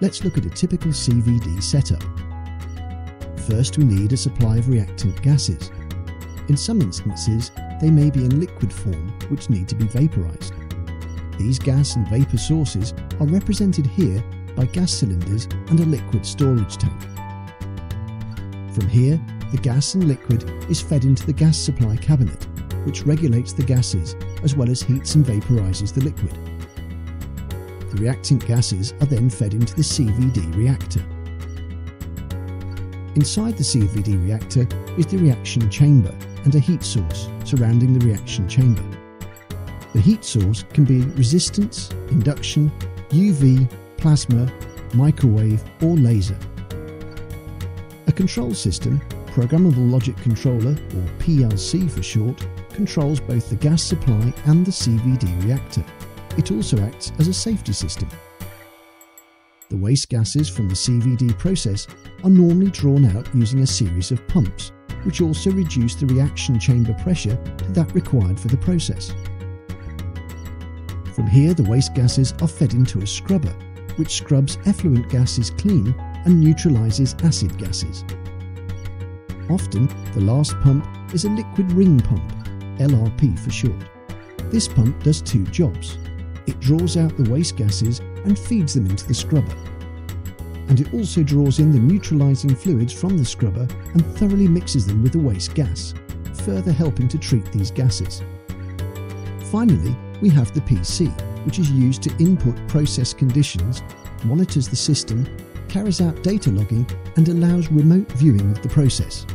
let's look at a typical CVD setup. First we need a supply of reactant gases. In some instances, they may be in liquid form which need to be vaporized. These gas and vapour sources are represented here by gas cylinders and a liquid storage tank. From here, the gas and liquid is fed into the gas supply cabinet, which regulates the gases as well as heats and vaporizes the liquid. The reactant gases are then fed into the CVD reactor. Inside the CVD reactor is the reaction chamber and a heat source surrounding the reaction chamber. The heat source can be resistance, induction, UV, plasma, microwave or laser. A control system, Programmable Logic Controller or PLC for short, controls both the gas supply and the CVD reactor. It also acts as a safety system. The waste gases from the CVD process are normally drawn out using a series of pumps, which also reduce the reaction chamber pressure to that required for the process. From here, the waste gases are fed into a scrubber, which scrubs effluent gases clean and neutralises acid gases. Often, the last pump is a liquid ring pump, LRP for short. This pump does two jobs. Draws out the waste gases and feeds them into the scrubber. And it also draws in the neutralising fluids from the scrubber and thoroughly mixes them with the waste gas, further helping to treat these gases. Finally, we have the PC, which is used to input process conditions, monitors the system, carries out data logging, and allows remote viewing of the process.